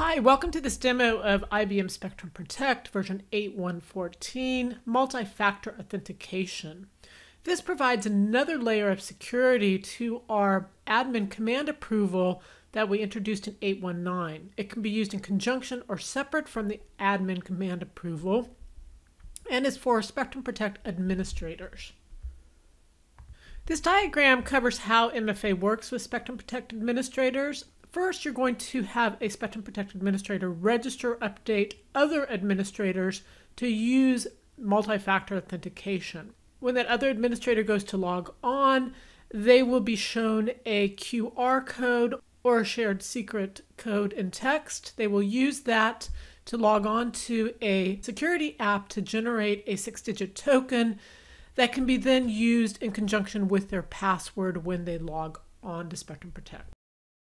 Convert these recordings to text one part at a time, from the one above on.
Hi, welcome to this demo of IBM Spectrum Protect version 8.1.14 multi-factor authentication. This provides another layer of security to our admin command approval that we introduced in 8.1.9. It can be used in conjunction or separate from the admin command approval and is for Spectrum Protect administrators. This diagram covers how MFA works with Spectrum Protect administrators First, you're going to have a Spectrum Protect administrator register, update other administrators to use multi-factor authentication. When that other administrator goes to log on, they will be shown a QR code or a shared secret code in text. They will use that to log on to a security app to generate a six digit token that can be then used in conjunction with their password when they log on to Spectrum Protect.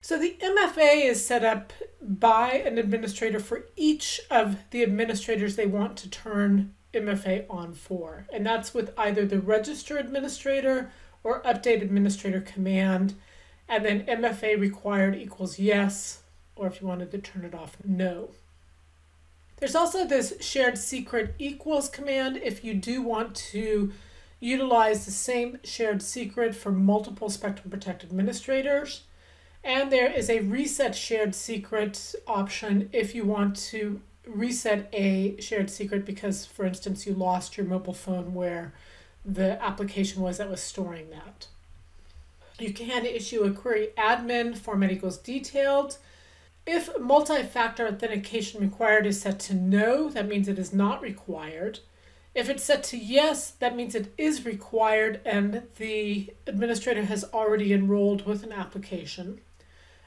So the MFA is set up by an administrator for each of the administrators they want to turn MFA on for. And that's with either the register administrator or update administrator command. And then MFA required equals yes, or if you wanted to turn it off, no. There's also this shared secret equals command if you do want to utilize the same shared secret for multiple Spectrum Protect administrators. And there is a reset shared secret option if you want to reset a shared secret because, for instance, you lost your mobile phone where the application was that was storing that. You can issue a query admin format equals detailed. If multi-factor authentication required is set to no, that means it is not required. If it's set to yes, that means it is required and the administrator has already enrolled with an application.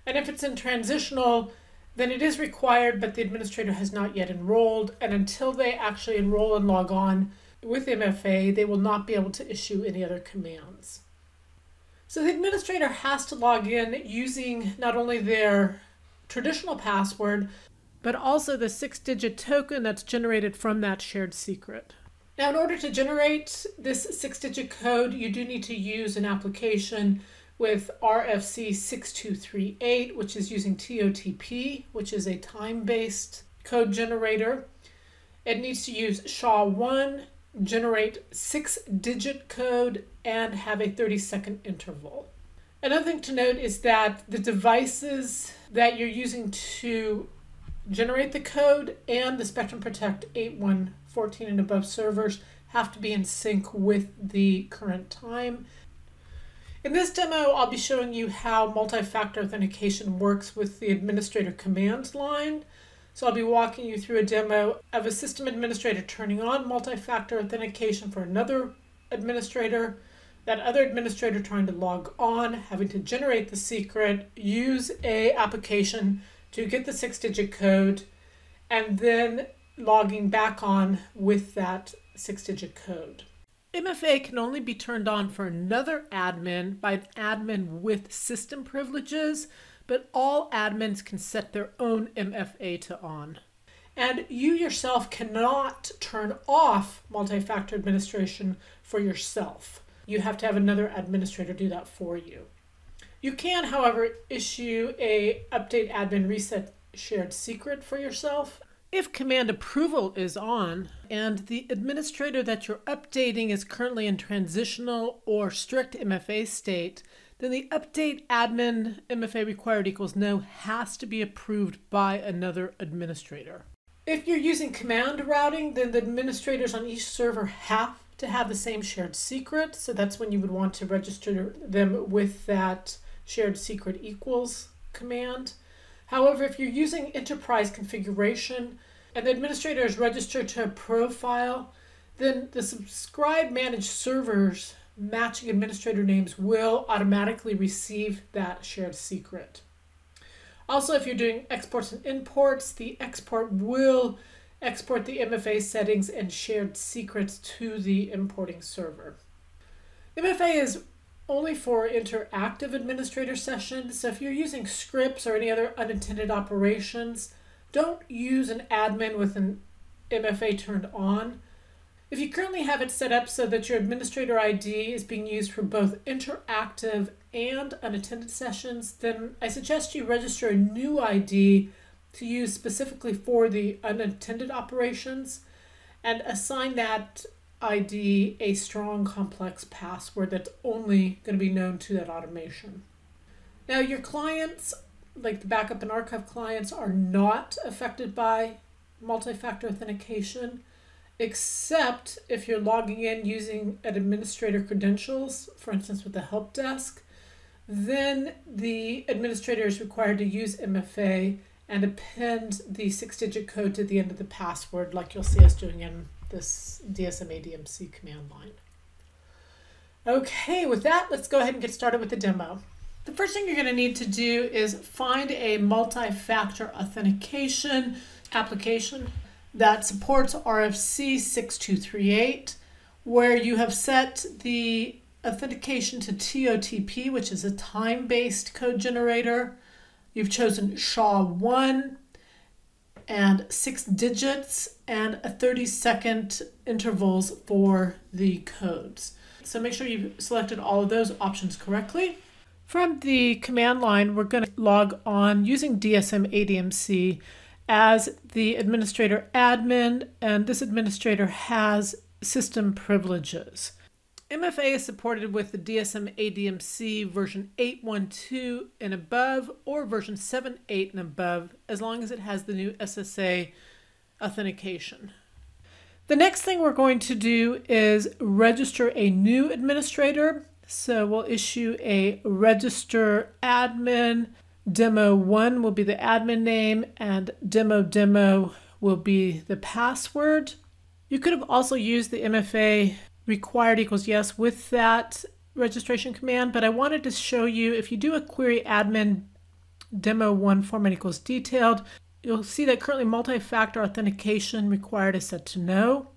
And if it's in transitional, then it is required, but the administrator has not yet enrolled. And until they actually enroll and log on with MFA, they will not be able to issue any other commands. So the administrator has to log in using not only their traditional password, but also the six digit token that's generated from that shared secret. Now, in order to generate this six digit code, you do need to use an application with RFC 6238, which is using TOTP, which is a time-based code generator. It needs to use SHA-1, generate six-digit code, and have a 30-second interval. Another thing to note is that the devices that you're using to generate the code and the Spectrum Protect 8.1.14 and above servers have to be in sync with the current time in this demo, I'll be showing you how multi-factor authentication works with the administrator command line. So I'll be walking you through a demo of a system administrator turning on multi-factor authentication for another administrator, that other administrator trying to log on, having to generate the secret, use a application to get the six-digit code, and then logging back on with that six-digit code. MFA can only be turned on for another admin by an admin with system privileges, but all admins can set their own MFA to on. And you yourself cannot turn off multi-factor administration for yourself. You have to have another administrator do that for you. You can, however, issue a update admin reset shared secret for yourself if command approval is on and the administrator that you're updating is currently in transitional or strict MFA state, then the update admin MFA required equals no has to be approved by another administrator. If you're using command routing, then the administrators on each server have to have the same shared secret. So that's when you would want to register them with that shared secret equals command. However, if you're using enterprise configuration and the administrator is registered to a profile, then the subscribe managed servers matching administrator names will automatically receive that shared secret. Also, if you're doing exports and imports, the export will export the MFA settings and shared secrets to the importing server. MFA is only for interactive administrator sessions. So if you're using scripts or any other unintended operations, don't use an admin with an MFA turned on. If you currently have it set up so that your administrator ID is being used for both interactive and unattended sessions, then I suggest you register a new ID to use specifically for the unattended operations and assign that ID a strong complex password that's only going to be known to that automation. Now, your clients, like the backup and archive clients, are not affected by multi factor authentication, except if you're logging in using an administrator credentials, for instance, with the help desk. Then the administrator is required to use MFA and append the six digit code to the end of the password, like you'll see us doing in this DSM ADMC command line. Okay, with that, let's go ahead and get started with the demo. The first thing you're going to need to do is find a multi-factor authentication application that supports RFC 6238, where you have set the authentication to TOTP, which is a time-based code generator. You've chosen SHA-1 and six digits and a 30 second intervals for the codes. So make sure you've selected all of those options correctly. From the command line, we're going to log on using DSM ADMC as the administrator admin, and this administrator has system privileges. MFA is supported with the DSM ADMC version 8.1.2 and above, or version 7.8 and above, as long as it has the new SSA authentication. The next thing we're going to do is register a new administrator. So we'll issue a register admin. Demo 1 will be the admin name, and demo demo will be the password. You could have also used the MFA required equals yes with that registration command, but I wanted to show you if you do a query admin demo one format equals detailed, you'll see that currently multi-factor authentication required is set to no.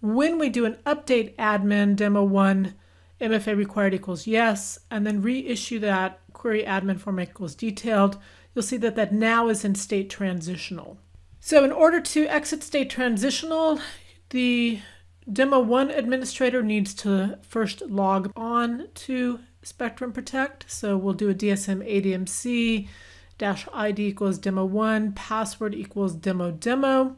When we do an update admin demo one, MFA required equals yes, and then reissue that query admin format equals detailed, you'll see that that now is in state transitional. So in order to exit state transitional, the Demo 1 administrator needs to first log on to Spectrum Protect. So we'll do a DSM ADMC dash ID equals demo 1, password equals demo demo.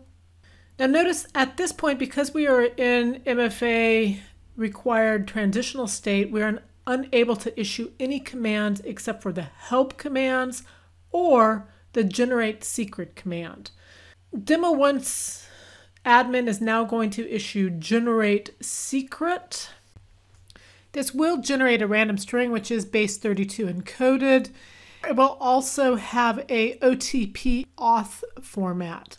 Now notice at this point, because we are in MFA required transitional state, we are unable to issue any commands except for the help commands or the generate secret command. Demo 1's admin is now going to issue generate secret. This will generate a random string, which is base 32 encoded. It will also have a OTP auth format.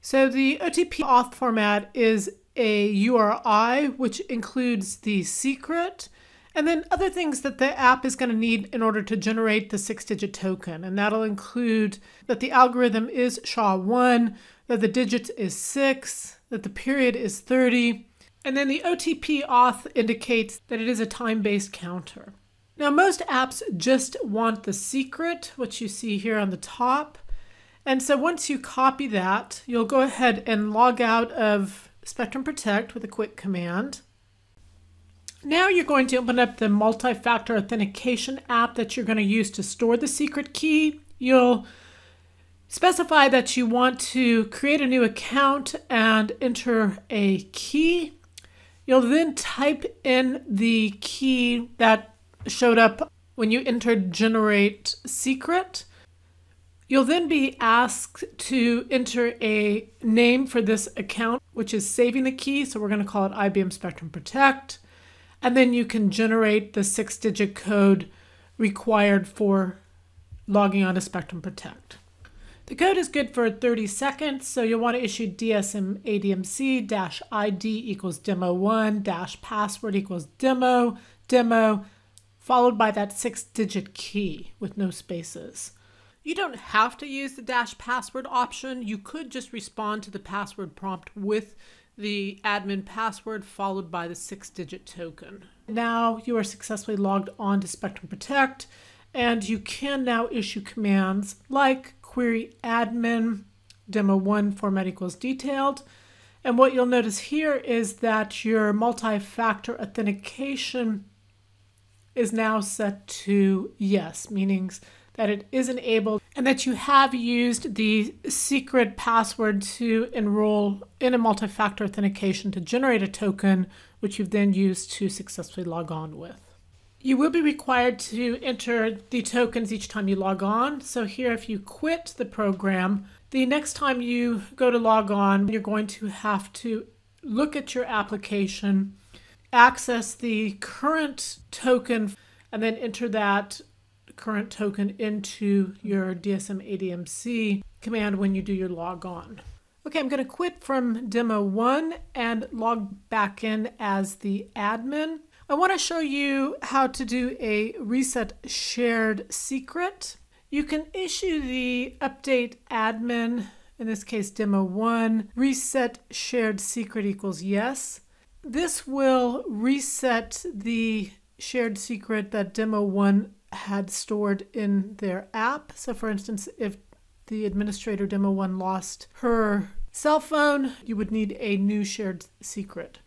So the OTP auth format is a URI, which includes the secret, and then other things that the app is going to need in order to generate the six digit token. And that'll include that the algorithm is SHA-1, that the digits is 6, that the period is 30, and then the OTP auth indicates that it is a time-based counter. Now most apps just want the secret, which you see here on the top. And so once you copy that, you'll go ahead and log out of Spectrum Protect with a quick command. Now you're going to open up the multi-factor authentication app that you're going to use to store the secret key. You'll Specify that you want to create a new account and enter a key. You'll then type in the key that showed up when you entered generate secret. You'll then be asked to enter a name for this account, which is saving the key. So we're going to call it IBM Spectrum Protect. And then you can generate the six digit code required for logging on to Spectrum Protect. The code is good for 30 seconds, so you'll want to issue DSM ADMC ID equals demo one dash password equals demo, demo, followed by that six digit key with no spaces. You don't have to use the dash password option. You could just respond to the password prompt with the admin password followed by the six digit token. Now you are successfully logged on to Spectrum Protect and you can now issue commands like query admin demo one format equals detailed. And what you'll notice here is that your multi-factor authentication is now set to yes, meaning that it is enabled. and that you have used the secret password to enroll in a multi factor authentication to generate a token, which you've then used to successfully log on with. You will be required to enter the tokens each time you log on. So, here, if you quit the program, the next time you go to log on, you're going to have to look at your application, access the current token, and then enter that current token into your DSM ADMC command when you do your log on. Okay, I'm going to quit from demo one and log back in as the admin. I want to show you how to do a reset shared secret. You can issue the update admin, in this case demo one, reset shared secret equals yes. This will reset the shared secret that demo one had stored in their app. So, for instance, if the administrator demo one lost her cell phone, you would need a new shared secret.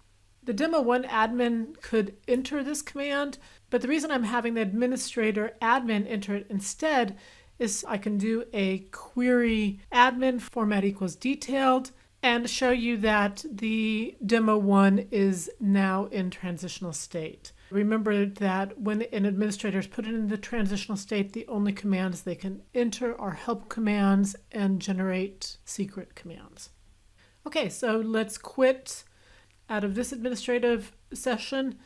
The demo one admin could enter this command, but the reason I'm having the administrator admin enter it instead is I can do a query admin format equals detailed and show you that the demo one is now in transitional state. Remember that when an administrator is put in the transitional state, the only commands they can enter are help commands and generate secret commands. Okay, so let's quit out of this administrative session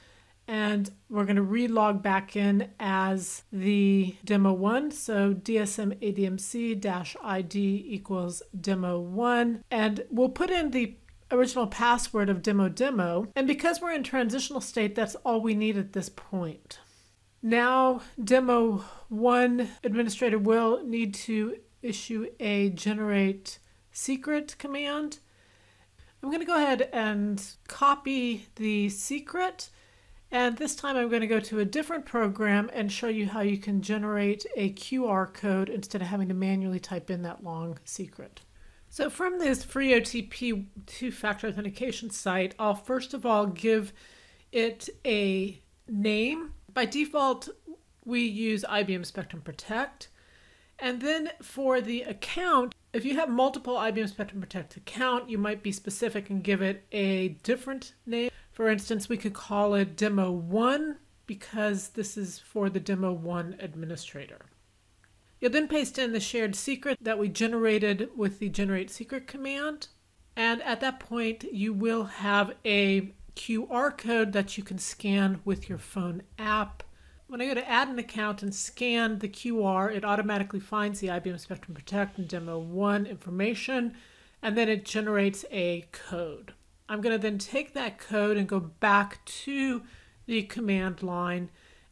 and we're going to relog back in as the demo one. So DSM ADMC ID equals demo one. And we'll put in the original password of demo demo. And because we're in transitional state, that's all we need at this point. Now, demo one administrator will need to issue a generate secret command. I'm going to go ahead and copy the secret. And this time I'm going to go to a different program and show you how you can generate a QR code instead of having to manually type in that long secret. So from this FreeOTP two-factor authentication site, I'll first of all give it a name. By default, we use IBM Spectrum Protect. And then for the account, if you have multiple IBM Spectrum Protect account, you might be specific and give it a different name. For instance, we could call it Demo 1 because this is for the Demo 1 administrator. You'll then paste in the shared secret that we generated with the generate secret command. And at that point, you will have a QR code that you can scan with your phone app. When I go to add an account and scan the QR, it automatically finds the IBM Spectrum Protect and Demo 1 information, and then it generates a code. I'm going to then take that code and go back to the command line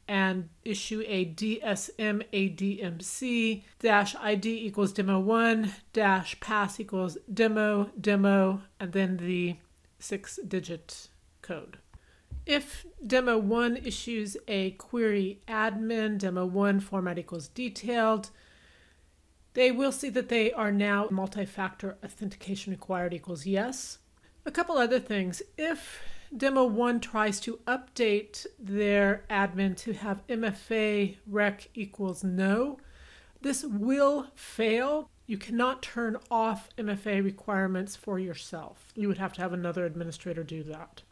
and issue a DSM ADMC dash ID equals demo one dash pass equals demo demo and then the six digit code. If demo one issues a query admin, demo one format equals detailed, they will see that they are now multi-factor authentication required equals yes. A couple other things. If Demo 1 tries to update their admin to have MFA rec equals no. This will fail. You cannot turn off MFA requirements for yourself. You would have to have another administrator do that.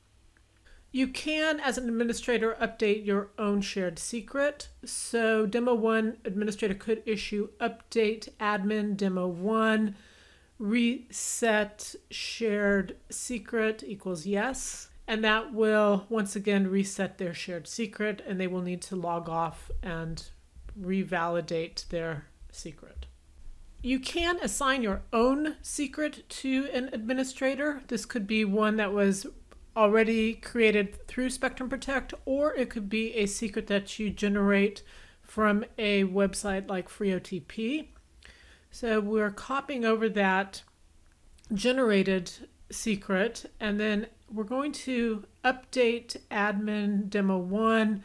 You can, as an administrator, update your own shared secret. So Demo 1 administrator could issue update admin Demo 1 reset shared secret equals yes and that will once again reset their shared secret and they will need to log off and revalidate their secret. You can assign your own secret to an administrator. This could be one that was already created through Spectrum Protect, or it could be a secret that you generate from a website like FreeOTP. So we're copying over that generated secret and then we're going to update admin demo one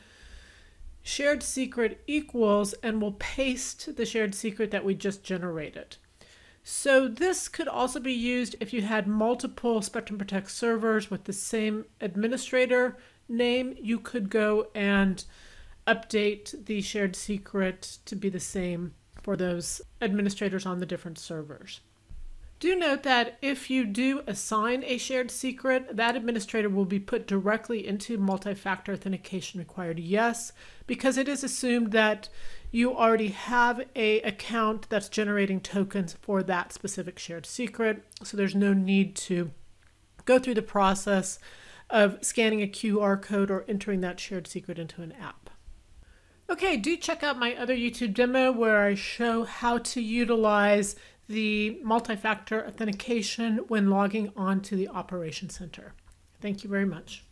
shared secret equals and we'll paste the shared secret that we just generated. So this could also be used if you had multiple Spectrum Protect servers with the same administrator name. You could go and update the shared secret to be the same for those administrators on the different servers. Do note that if you do assign a shared secret, that administrator will be put directly into multi-factor authentication required yes, because it is assumed that you already have a account that's generating tokens for that specific shared secret. So there's no need to go through the process of scanning a QR code or entering that shared secret into an app. Okay, do check out my other YouTube demo where I show how to utilize the multi-factor authentication when logging on to the Operation Center. Thank you very much.